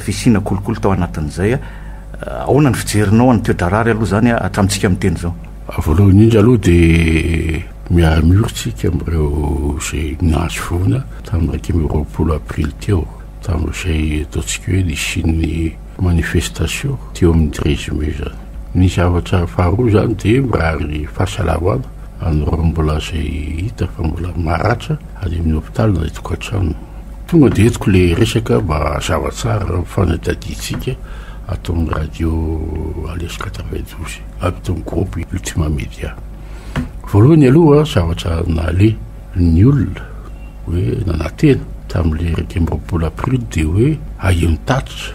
Fisiana kolikoly tao anatin'izay. Ahoana ny fijerinao an'ny toe-draharaha ary aloha izany hatramintsika miteny izao? Voalohany indrindra aloha dia miara-miory tsika amin'ireo izay nahazo voina tamin'ny iraika amby roapolo aprily teo, tamin'izay ataontsika hoe nisian'ny manifestation teo amin'ny treize mai izany. Ny zavatra faharoa izany dia mirary fahasalamana an'ireo mbola izay hita fa mbola maratra any amin'ny hopitaly na any an-tokantrano. Tonga dia entiko ilay resaka mba hazava tsara ny fanadihadiantsika ato amin'ny radio Alias 92 avy eto amin'ny groupe Ultima Media. Voalohany aloha zavatra naleha ny olona hoe nanantena tamin'ilay iraika amby roapolo aprily dia hoe ahian'ny tatitra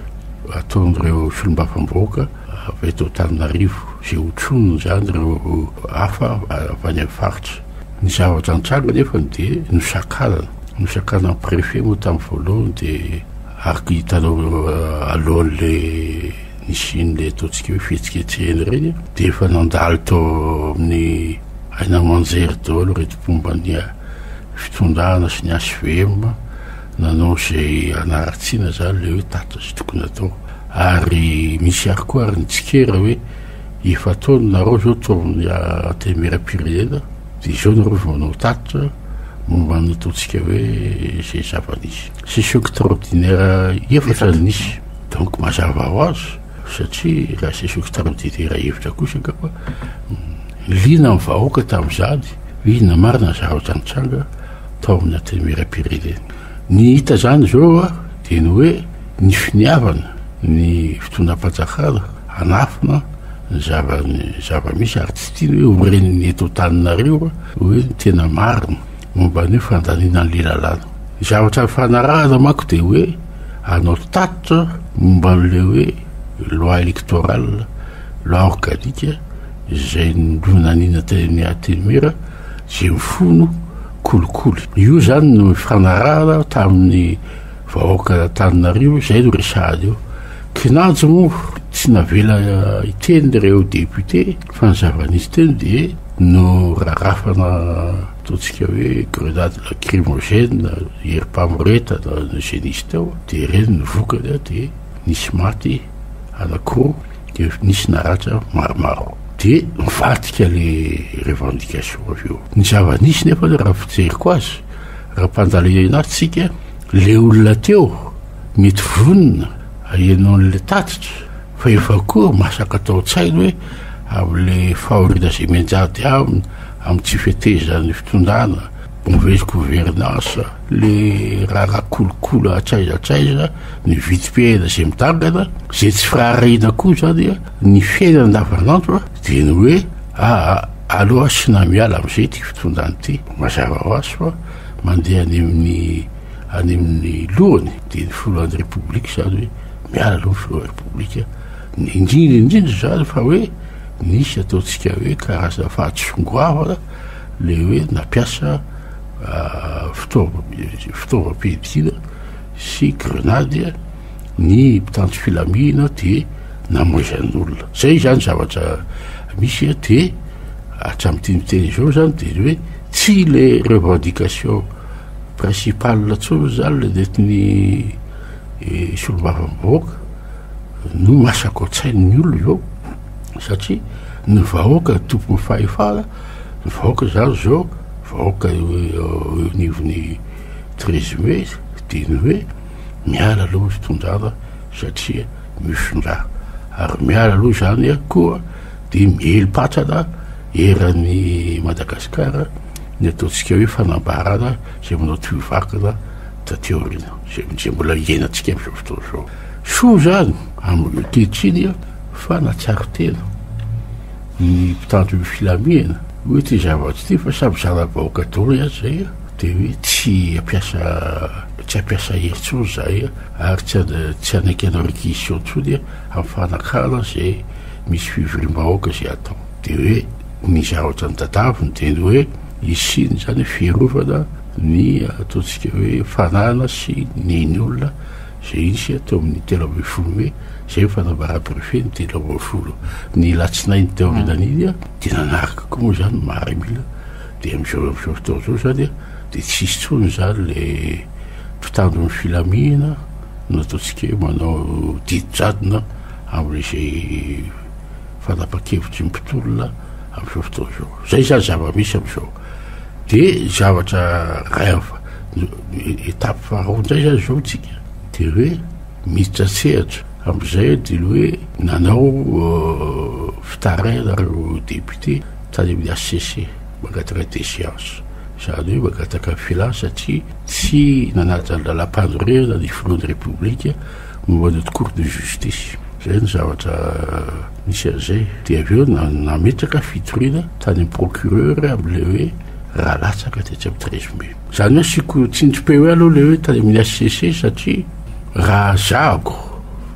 ataon'ireo solombavambahoaka avy eto Antananarivo izay hotroniny izany ireo hafa avy any amin'ny faritra. Ny zavatra nitranga anefa dia nosakanana, nosakanana ny préfet moa tamin'ny voalohany dia araka hitanao alohan'ilay nisian'ilay ataontsika hoe fihetsiketsehana ireny dia efa nandalo tao amin'ny aina aman-jery daholo ireto mpomba ny fitondrana sy ny HVM nanao izay hanaratsiana izany ilay hoe tatitra izay tokony hatao ary misy ihany koa ary ny tsikera hoe Efa-taona nareo izao tao amin'ny Antenimieram-pirenena dia izao nareo vao manao tatitra momba ny ataontsika hoe izay zava-nisy. Session extraordinaire efatra no nisy. Donc mazava ho azy satria raha session extraordinaire efatra kosa angamba liana ny vahoaka tamin'izany hoe inona marina ny zavatra nitranga tao amin'ny Antenimieram-pirenena. Ny hita izany izao dia ny hoe ny finiavana ny fitondram-panjakana. hanafina ny zava ny zava misy ary tsy tiany hoe ho ren'ny eto Antaninarivo hoe ny tena marina momba ny fandaniana ny lalàna. Ny zavatra nifanarahana manko dia hoe hanao tatitra momba an'ilay hoe loi électorale, loi organique izay nonaniana teny amin'ny Antenimiera izay mifono kolikoly. Io izany no nifanarahana tamin'ny. Vahoaka Antananarivo izay no resahana eo. Kinanjo moa tsy navela hiteny ireo député fa ny zava-nisy teo dia norarafana ataontsika hoe grenade lacrymogène, herim-pamoretana izay nisy teo dia ireny ny vokany dia nisy maty anankiroa dia nisy naratra maromaro dia nivadika ilay revendication avy eo. Ny zava-nisy nefa aloha raha ny fijeriko azy Raha mpandala ianao tsika, le olona teo mety vonona aheno an'le tatitra fa efa koa masaka tao an-tsainy hoe am'le fahoriana izay mianjady aminy amin'ny tsy fetezan'ny fitondrana, mauvaise gouvernance, le raharaha kolikoly hatraiza hatraiza, ny vidim-piainana izay midangana, izay tsy firaharahiana koa izany ny fiainana andavanandro dia ny hoe. Aa aleo aho tsy na miala amizay ity fitondrana ity, mazava ho azy fa mandeha any amin'ny any amin'ny lohany dia ny filohan'ny repoblika izany hoe miala aloha ny filohan'ny repoblika, ny indrindra indrindra izany fa hoe nisy ataontsika hoe karazana fahatsingoavana ilay hoe nampiasa fitaova- fitaovam-piadiana sy grenady. ny mpitandro filamina de namoizan'ny olona zay zany zavatra misy a de hatramin'ity miteny izao zany de hoe tsy le revendication principale tsony zany le netin'ny eh, solombavambahoaka no masako an-tsain'ny olona izao satria ny vahoaka tompon'ny fahefana ny vahoaka zany zao vahoaka eo eh, eo anivon'ny treize mai dia ny hoe miala aloha ny fitondrana satria mifindraha ary miala aloha izany koa dia miely patrana eran'ny Madagasikara ny ataontsika hoe fanambarana izay manao tohivakana taty aoriana izay izay mbola iainantsika amin'izao fotoana izao soa izany amin'ny ankehitriny fa natsiaro tena ny mpitandro ny filaminana hoe ity zavatra ity fa samy zana-bahoaka daholo ihany izay Dia hoe tsy hampiasa tsy hampiasa hery intsony izahay ary tsy tsy hanaiky anao réquisition intsony amin'ny fanakana izay misy fivoriam-bahoaka izay atao. Dia hoe ny zavatra notadiaviny dia ny hoe hisiany izany hoe fiarovana ny ataontsika hoe fanana sy ny ny olona izay nisy teo amin'ny telo ambin'ny folo mey, izay ny fanambaran'ny préfet ny telo ambin'ny folo ny alatsinainy taorianan'iny dia nanaraka koa moa izany ny maha-RMIL. Dia amin'izao amin'izao fotoana izao izany dia tsy hisy intsony izany ilay mpitandro ny filamina no ataontsika hoe manao didy jadona amin'izay fanapan-kevitry ny mpitolona amin'izao fotoana izao. Izay izany zava-misy amin'izao. Dia zavatra rêve, étape faharoa indray izany izao isika, dia hoe miditra an-tsehatra amin'izay dia ny hoe nanao fitarainana ireo députés. tany amin'ny HCC mangataka déchéance. Izany hoe mangataka filà satria tsy nanaja ny lalàmpanorenana ny filohan'ny Repoblika momba ny Haute Cour de Justice. Izay ny zavatra nisy an'izay. Dia avy eo nametraka fitoriana tany amin'ny procureur amin'ilay hoe raha latsaka tetsy amin'ny treize mai. Izany hoe asiako tsindrim-peo aloha ilay hoe tany amin'ny HCC satria raha zahako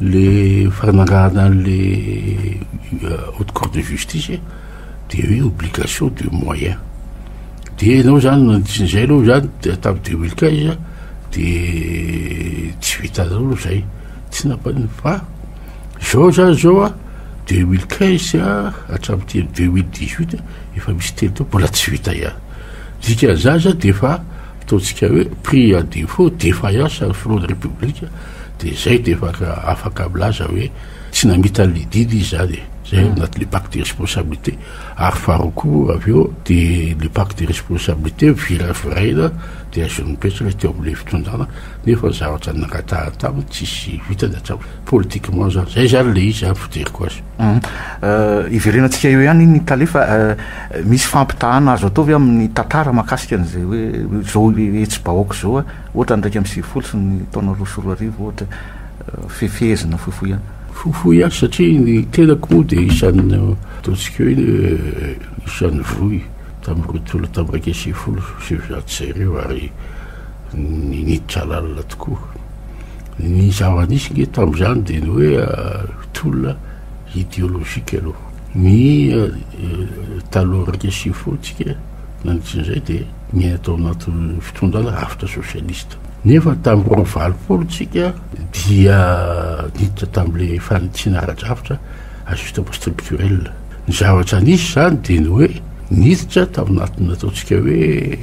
Le fanangahana le haute cour de justice de hoe obligation de moyen de enao zany nandrisin'izay aloha zany de tam deux mille quinze de tsy vitanao aloha zay tsy nampanino fa zao zany zao a deux mille quinze hatramty deux mille dix huit efa misy telo taona mbola tsy vita ihany dikan'izany zany defa ataontsika hoe prix à defaut defaillance à front de république Dia izay dia efa afaka milaza hoe tsy namita an'ilay didy izy izany e. Izay ao anatin'ilay pacte de responsabilité. Ary faharoa koa avy eo dia ilay pacte de responsabilité viraviraina dia azon'ny mipetraka teo amin'ilay fitondrana nefa ny zavatra nangatahany taminy tsisy vitany hatramin'izay. Politiquement izany. Izay izany ilay izy amin'ny fijeriko azy. Hiverenantsika eo ihany ny tale fa misy fampitahana azo atao ve amin'ny tantara mahakasika an'izay hoe izao hetsi-bahoaka izao? Ohatra ny iraika amby sivifolo sy ny taona roa sy roa arivo ohatra, fefehezina fohifohy ihany. Fohifohy ihany satria ny tenako moa dia isan'ny ataontsika hoe isan'ny vohy tamin'ny roapolo tamin'ny iraika amby sivifolo sy sivinjato sy arivo ary niditra lalina tokoa. Ny zava-nisy ange tamin'izany dia ny hoe tolona ideolojika aloha. Ny taloha iraika amby sivifolo tsika nandritran'izay dia. ny ato anaty fitondrana rafitra sosialista. Nefa tamin'ny roa amby valopolo tsika dia niditra tamin'ilay fanitsiana ara-drafitra ajustement structurel. Ny zavatra nisy izany dia ny hoe niditra tao anatin'ny ataontsika hoe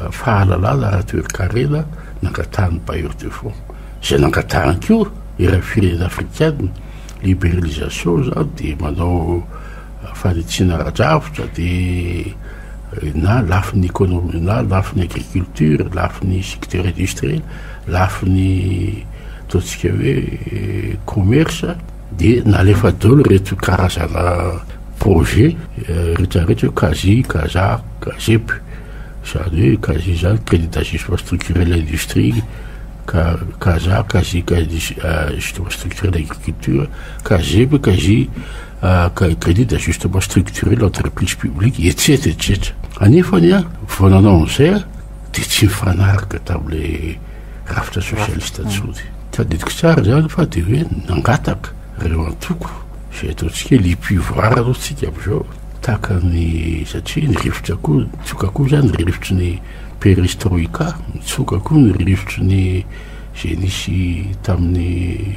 ah, fahalalana ara-toekarena nankatahan'ny bailleur de fonds. Izay nankatahany koa eran'ny firenena afrikana, liberalisation izany dia manao fanitsiana ara-drafitra dia na lafiny économie na lafiny agriculture, lafiny secteur industriel, lafiny ataontsika hoe commerce dia nalefa daholo ireto karazana projet rehetrarehetra io CASI, CASA, CASEP izany hoe CASI izany crédit d'ajustement structurel industrie, CASA, CASI, crédit d'ajustement structurel agriculture, CASEP, CASI crédit d'ajustement structurel entreprise publique etsetra etsetra anefa ny a vao nanao an'izay a dia tsy mifanaraka tamin'ilay rafitra socialiste ntsony tadidiko tsara zany fa dia hoe nangataka reo antoko izay ataontsika le pivoara aloha tsika amizao tahaka ny satria ny rivotra koa mitsoka koa zany rivotry ny perestroika mitsoka koa ny rivotry ny zay nisy tamin'ny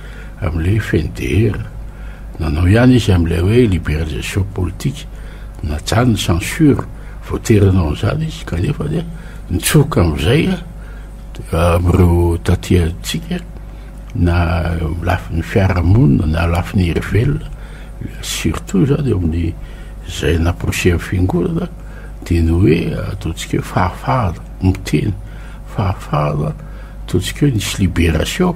amin'ilay fndr, nanao ihany izy amin'ilay hoe liberalisation politique, najanony ny censure, voatery nanao an'izany izy, kanefa dia nitsoka amin'izay amin'ireo taty antsika na amin'ny lafiny fiarahamonina na lafiny hery velona, surtout izany amin'ny izay naporisihan'ny fiangonana dia ny hoe ataontsika hoe fahafahana miteny, fahafahana ataontsika hoe nisy liberation.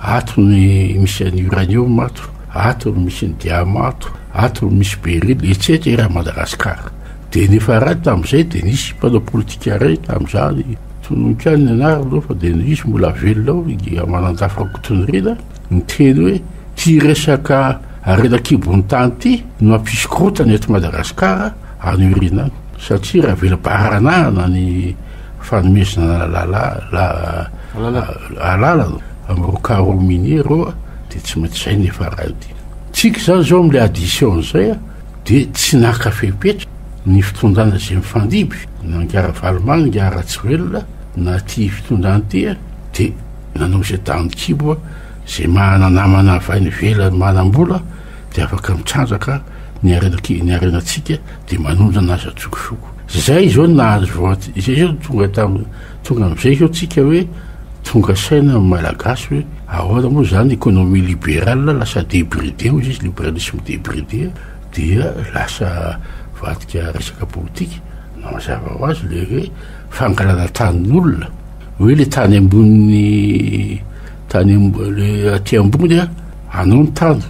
Ato ny misy an'i uranium ato, ato ny misy ny diamant ato, ato ny misy beryl etc ery à Madagascar. Dia ny efa raha tamin'izay dia nisy mpanao politika iray tamin'izany tononkiany ny anarany aloha fa dia izy mbola velona ao i Manandafy Rakotonirina niteny hoe ity resaka harena kibon'ny tany ity no hampisy korontana eto Madagascar any aoriana any satria raha vela baranahana ny fanomezana alala rokaroa minière eo dia tsy maintsy izay no efa arahina. Tsika izany izao amin'ilay addition izay dia tsy naka fepetra ny fitondrana izay mifandimby na angaha Ravalomanana angaha Rajoelina na ity fitondrana ity dia nanao izay danin'ny kibo izay manana namana avy any ivelany manam-bola dia afaka mitrandraka ny harenatsika dia manondrana azy an-tsokosoko. Izay izao no nahazo vent, izay izao no tonga tamin'ny, tonga amin'izay izao tsika hoe tonga saina ny Malagasy hoe ahoana moa izany économie libérale lasa débridé hoy izy, libéralisme débridé dia lasa vadika resaka politika. Na mazava ho azy ilay hoe fangalana tanin'olona, hoe ilay tany ambonin'ny tany ilay aty ambony anao ny tany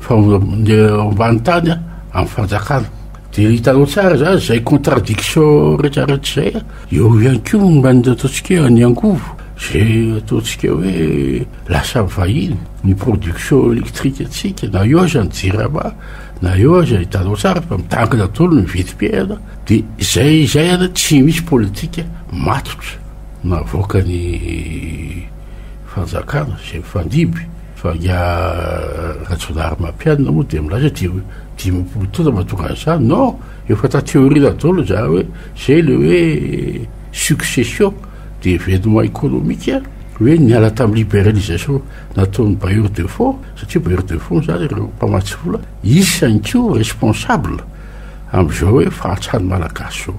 fa ilay ambany tany amin'ny fanjakana. Dia hitanao tsara izany izay contradiction rehetrarehetra izay a. Eo ihany koa ny momba ny ataontsika hoe ny angovo, izay ataontsika hoe lasa vahiny, ny production électrique-ntsika, na eo aza ny jirama, na eo aza hitanao tsara fa mitangina daholo ny vidim-piainana. Dia izay izay ary tsy misy politika matotra navoakan'ny fanjakana izay mifandimby. Fa ingahy Rajaonary Mampianina moa dia milaza dia hoe dimampolo taona vao tonga an'izany. Non, efa taty aoriana daholo izany hoe izay ilay hoe succession dia événement économique hoe niala tamin'ny libéralisation nataon'ny bailleurs de fonds, satria bailleurs de fonds izany ireo mpamatsy vola, izy ihany koa responsable amin'izao hoe fahantrany malagasy izao.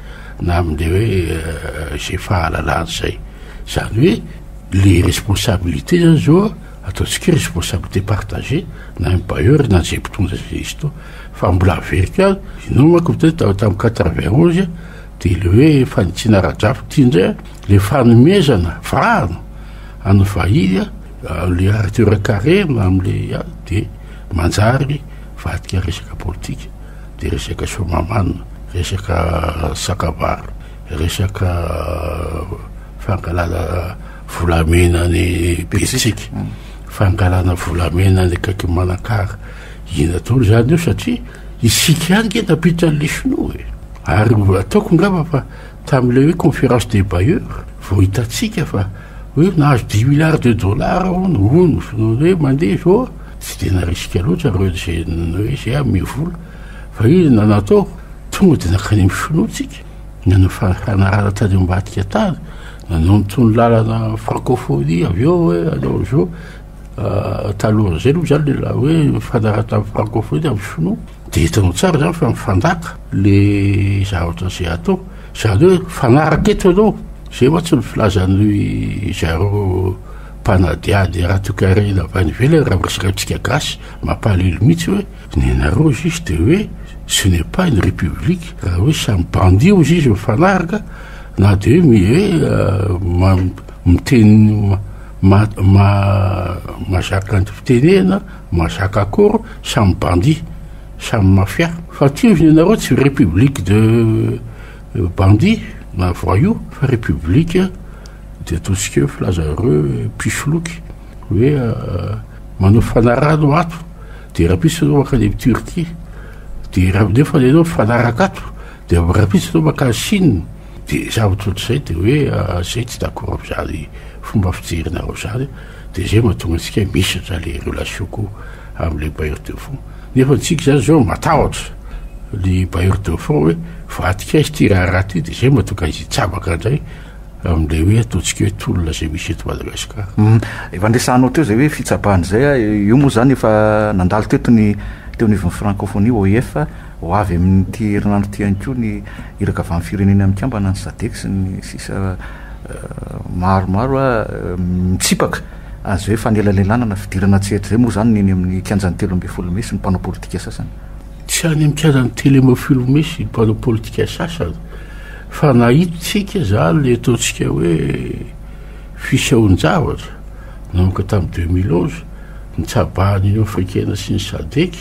na amin'ilay hoe izay fahalalana izay, izany hoe le responsabilité zany zao ataontsika hoe responsabilité partagée na ny bailleur na izay mpitondra izay izy to fa mbola averiko any ianao manko miteny tao tamin'ny quatre-vingt onze dia le hoe fanitsiana ara-drafitra ity indray le fanomezana vahana an'ny vahiny le arthur carré na amin'ilay dia manjary vadika resaka politika dia resaka somaman, resaka sakabary, resaka fangalana volamena any Betsiky, fangalana volamena any Kakimanakara, inona daholo izany eo satria isika ihany nge nampiditra an'ilay sinoa e! ary ataoko angamba fa Tamin'ilay hoe conférence des bailleurs vao hitantsika fa hoe nahazo dix milliards de dollars hono, hono, hono hoe mandeha izao a! Tsy dia narisika loatra ireo izay hoe izay hanome vola fa inona no natao? Tonga dia nankany amin'ny Shinoa tsika, nanao fanarahana tany ambadika tany, nanao ny tony lalana francophonie avy eo hoe hanao izao, talohan'izay aloha izany ilay hoe nifanarahana tamin'ny francophonie tamin'ny Shinoa. Dia hitanao tsara izany fa mifandaka le zavatra izay atao. Izany hoe fanaraka eto ianao, izay mantsy ny filazan'ny zareo mpanadihady ratokarena avy any ivelany raha miresaka amintsika gasy, mampalahelo mihitsy hoe nenareo izy izy dia hoe ce n'est pas une république raha hoe samy bandit hozy izy mifanaraka na dia hoe mi- hoe miteny ma- ma- ma- mahazaka ny fitenena. Mazaka akory samy bandit, samy mafia. Fa tsy izy ianareo tsy république de bandit na voyou fa république de tout ce que filaza nareo hoe mpisoloky hoe manao fanarahana ato de rahampitso anao makany am Turquie de raha nefa le anao mifanaraka ato de rahampitso anao makany Chine de zava-tsotra zay de hoe zay tsy d'accord amzany fomba fijerinareo zany Dia izay mahatonga antsika mihisatra ilay relation koa amin'ilay bailleur de fonds. Nefa antsika izany izao matahotra ny bailleur de fonds hoe vadikaiza ity raharaha ity dia izay mahatonga izy hitsabaka indray amin'ilay hoe ataontsika hoe tolona izay misy eto Madagasikara. Efa niresahanao teo izay hoe fitsabahana izay a, io moa izany efa nandalo teto ny teo anivon'ny Francophonie, OIF, ho avy amin'ity herinandro ity ihany koa ny Iraka Vanim-pirenena Mikambana, ny Sadec sy ny sisa. Maromaro a mitsipaka an'izay hoe fanelalelanana, fidirana an-tsehatra izay moa izany ny eny amin'ny kianjan'ny telo ambin'ny folo mey sy ny mpanao politika sasany. Tsy any amin'ny kianjan'ny telo ambin'ny folo mey sy ny mpanao politika sasany fa nahitsika izany ilay ataontsika hoe fisehoan-javatra nanomboka tamin'ny deux mille onze, nitsabahan'Union africaine sy ny Sadec,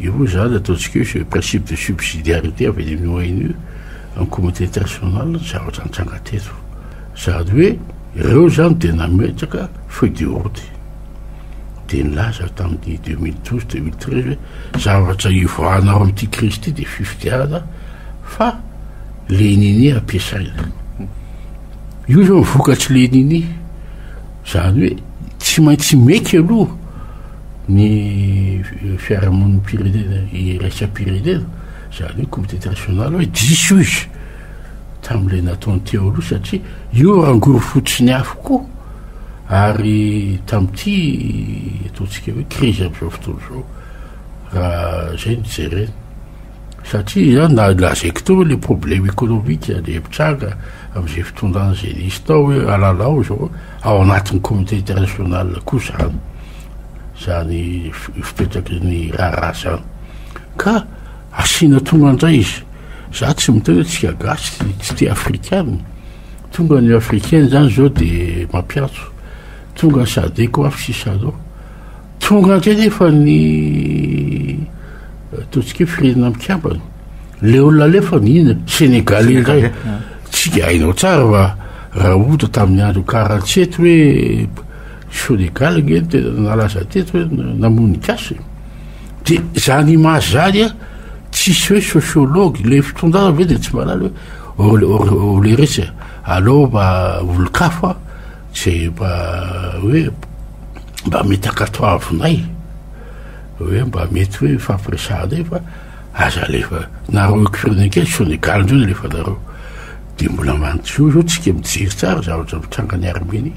Io moa izany ataontsika hoe ce principe de subsidiarité avy any amin'ny ONU, amin'ny communauté internationale no zavatra nitranga teto. Izany hoe ireo izany dia nametraka feuille de route. Dia nilaza aho tamin'ny 2012, 2013 hoe zavatra hivoahanao amin'ity krizy ity dia fifidianana fa Lenini ampiasaina. Io izao ny vokatr'i Lenini. Zany hoe tsy maintsy mety aloha ny fiarahamonim-pirenena iraisam-pirenena, zany hoe comité international hoe disoy tamin'ilay nataony teo aloha satria io rangorofotsiny avokoa ary tamin'ity ataontsika hoe crise amin'izao fotoana izao raha izay no jerena. Satria izany na lazaiko teo hoe le problème économique dia mitranga amin'izay fitondrana izay nisy tao hoe alalao izao ao anatin'ny comité international koa izany izany fipetraky ny raharaha izany ka asiana tonga indray izy za tsy miteny hoe tsika gasy tsy te afrikana tonga ny africain izany izao dia mampiatso tonga sadeko avy sy sadao Tonga indray anefa ny ataontsika hoe firenena mikambana. Ilay olona alefany inona? Senegalais indray. Tsy dia hainao tsara fa raha ohatra tamin'ny andro quarante-sept hoe Senegal ange no tena nalaza teto hoe namono gasy. Dia izany image izany a, tsisy hoe sociologue, ilay fitondrana ve dia tsy mahalala hoe olé olé resy a, aleo mba olon-kafa Ze mba hoe mba mety ankatoavinay hoe mba mety hoe fampiresahanay fa aza alefa nareo io firenena kely Senegal ndreo alefa nareo de mbola mantsio zao tsika mijery tsara zavatra mitranga ny armenie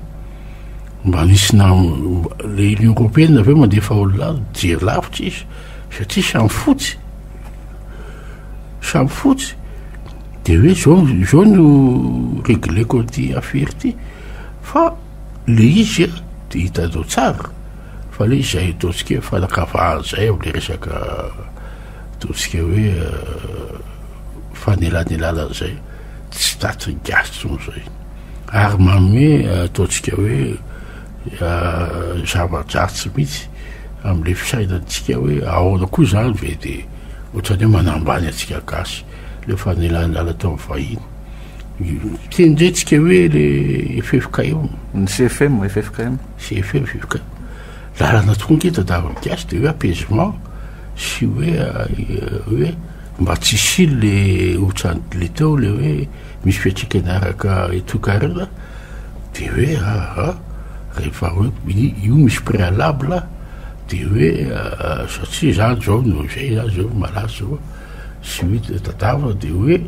mba nisy na le union européenne avy eo mandefa olona any mijery lavitra izy satria samy fotsy samy fotsy de hoe zao zao no regleko an'ity affaire ity fa le izy a de hitanao tsara fa le izay ataontsika hoe fanakavahana zay am'le resaka ataontsika hoe fanelanelana an'izay tsy datin'ny gasy intsony zay ary manome ataontsika hoe zava-dratsy mihitsy amin'ilay fisainantsika hoe ahoana koa izany ve dia ohatrany hoe manambany antsika gasy le fanelanilana tao amin'ny vahiny kenjetsika hoe le FFKM ny CFM FFKM CFM FFKM lalana tokoa ny keta dava mikasy dia hoe apaisement sy hoe euh, hoe mba tsy sily le ohatrany le teo le hoe Misy fiantraikany araka ny toekarena dia hoe aha rehefa hoe io misy préalable dia hoe satria izany izao no izay izany izao no malaza izao sy hoe tadavina dia hoe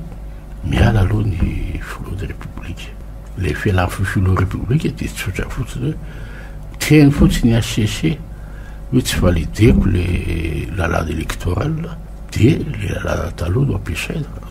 miala aloha ny filoha de république. Ilay fialan'ny filoha république dia tsotra fotsiny hoe miteny fotsiny ny HCC hoe tsy valideko ilay lalàna électorale dia ilay lalàna taloha no ampiasaina.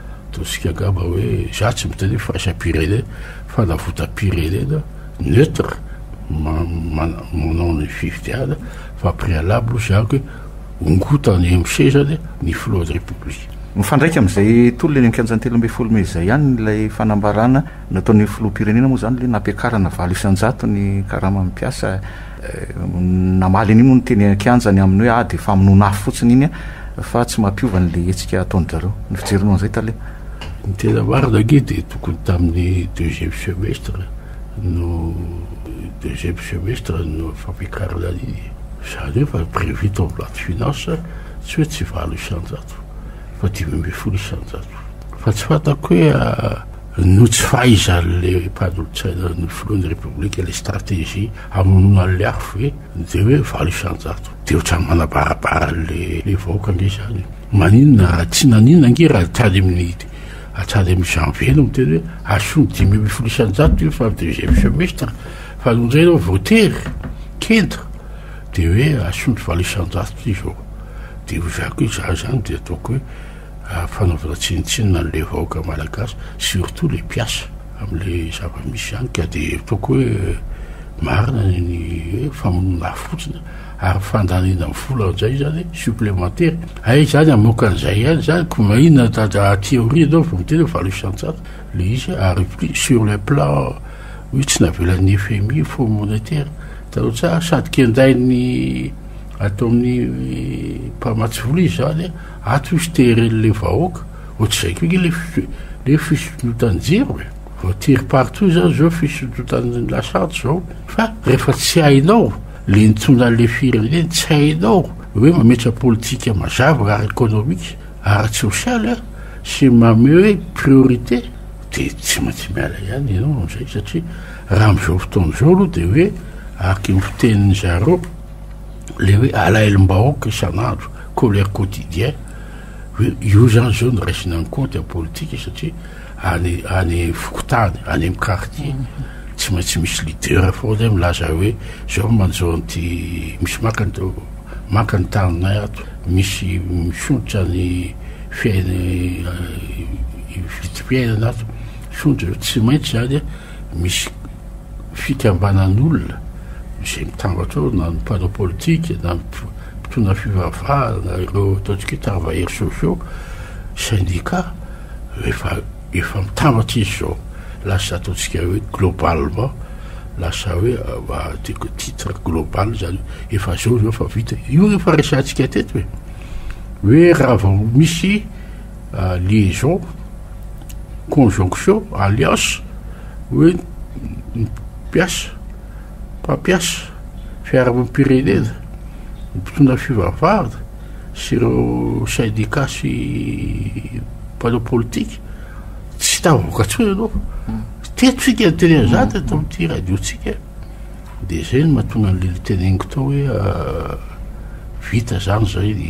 Ataontsika angamba hoe za tsy miteny hoe firaisam-pirenena, fanavotam-pirenena neutre manao ny fifidianana fa préalable hoy za hoe hongotany amin'ny sezany ny filohan'ny Repoblika. Mifandraika amin'izay tolona eny an-kianjan'ny telo ambin'ny folo mey izay ihany ilay fanambarana nataon'ny filoham-pirenena moa izany hoe nampiakarana valo isan-jato ny karaman'ny mpiasa. Namaly an'io moa ny teny an-kianjany aminy hoe ah dia famonoana afo fotsiny iny ah fa tsy mampiova ny le hetsika ataon-djareo. Ny fijerinao an'izay tale? Ny tena marina ange dia tokony tamin'ny deuxième semestre no deuxième semestre no fampiakarana an'iny e. Izany hoe efa prévu tao amin'ny loi de finance tsy hoe tsy valo isan-jato fa dimy ambin'ny folo isan-jato. Fa tsy fantako hoe. no tsy fahaizan'ilay mpanolotsaina ny filohan'ny Repoblika ilay stratégie hamonoana an'ilay afo ve dia hoe valo isan-jato. Dia ohatran'ny manabarabara an'ilay vahoaka ange izany e. Maninona raha tsy nanina ange raha hatrany amin'ny hatrany amin'ny janvier no miteny hoe asio dimy ambin'ny folo isan-jato io fa ny deuxième semestre fa noho izay ianao voatery kenda dia hoe asio ny valo isan-jato izao. Dia hoy za koa izaho izany dia ataoko hoe fanaovana tsinontsinona an'ilay vahoaka malagasy surtout ilay mpiasa amin'ilay zava-misy ihany ka dia ataoko hoe marina ny hoe famonoana afo fotsiny ary fandaniana vola amin'izay izany supplémentaire ay izany hamoaka an'izay ihany izany ko mahina tada aty aoriana ao vao miteny hoe valo isan-jato ilay izy ary prix sur le plan hoe tsy navelan'ny FMI Fonds monétaire taloha tsara sady kendain'ny atao amin'ny mpamatsy vola izy izany Ato misy TRL vahoaka, ohatr'izay koa ange le fisondrotan-jiro e! Voiture partout zany zao fisondrotan'ny lasantsy zao fa rehefa tsy hainao le nitona le firenena, tsy hainao hoe mametra politika mazava ara-ekonomika, ara-tsosialy a, sy mameho hoe priorité de tsy maintsy miala ihany ianao am'zay satria raha am'zao fotoana zao aloha de hoe araka ny fitenin'zareo le hoe alahelom-bahoaka isan'andro. Colère quotidien, io zany zao no raisina any côte am politika satria any any fokontany any am quartier tsy maintsy misy leader foana zay milaza hoe zao no manjo an'ity misy maka ny maka ny taninay ato misy misondrotra ny fiainana fiainana ato misondrotra tsy maintsy zany Misy fikambanan'olona izay mitambatra ao, na ny mpanao politika, na ny mpitona fivavahana, na ireo ataontsika hoe travailleurs sociaux, syndicat, efa efa mitambatra izy izao. Lasa ataontsika hoe globalement, lasa hoe tiako titre global izany, efa izao izao efa vita. Io no efa resahantsika teto e. Hoe raha vao misy. liaison, conjonction, alliance, hoe ny mpiasa, mpampiasa fiarahamam-pirenena, ny mpitondra fivavahana sy ireo syndicat sy mpanao politika tsy tavoka tsony ianao teto tsika ny teny an'izany mm. teto amin'ity radiotsika de zay ny mahatonga an'le liteneniko tao hoe ah, vita zany zay ny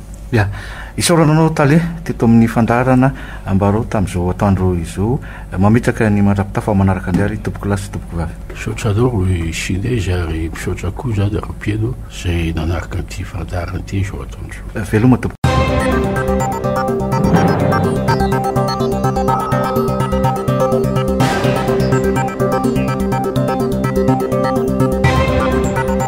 Ya, isaorana anao Tale teto amin'ny fandaharana ambarao tamin'izao atoandro izao. Mametraka ny mandra-pitaha fa manaraka an'izay ary tompoko lahy sy tompoko vavy. Misaotra anao ry Shinez ary misaotra koa izany ry Mpino izay nanaraka an'ity fandaharana ity izao atoandro izao. Veloma tompoko.